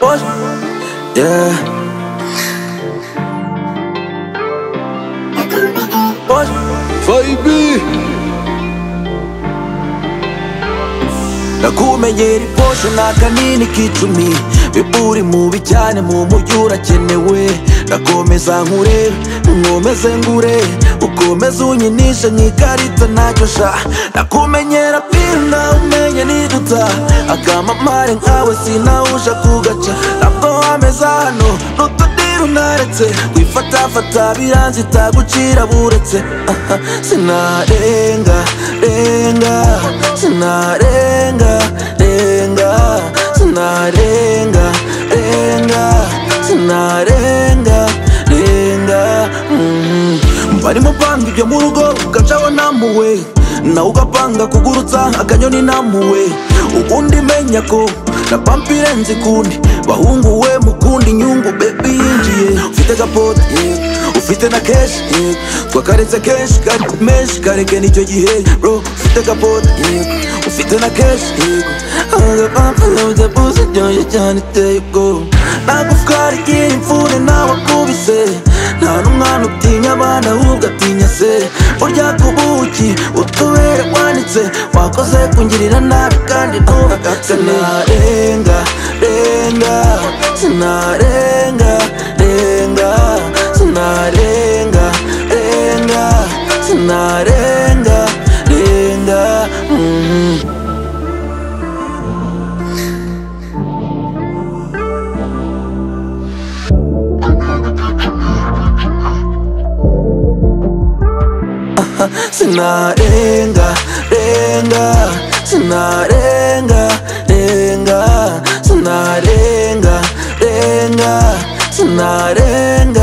Boss, yeah. Boss, Na kumenyera iposho ni akanini k'icumi? Biburi mubi cyane mu mujyi urakenewe ndakomeza nkure nkomeze ngure. Ukomeze unyinishe nk'ikarita ntacyo sha nakumenyera pira nawe umenye niduta akamamare nkawe sinawuja kugaca wameza hano n'utudiru naretse wifatafata biranze itagucira buretse. Sinarenga renga sinarenga renga sinarenga renga sinarenga renga. Mhm. barimo panga ibyo mu rugo ugacaho namuwe. Nawe ugapanga kugurutsa akanyoni namuwe. Ubundi menya ko na pampa irenze kundi bahungu inyungu bebi yinjiye ufite yego ufite na keshi yego twakaretse kenshi kari menshi kareke ni cyo gihe bro ufite yego ufite na keshi yego agapampa yabuze buze ryoshye cyane iteye ubwoba nagufwa rigira imfune nawe akubise nta n'umwana utinya abana ahubwo atinya se. Burya ku buki utubere wanitse. Wakoze kungirira nabi kandi ntubagate sinarenga renga sinarenga 날인가 린가 음. 스나인가 린가 스나인가 린가 스나인가 린가 스나인가.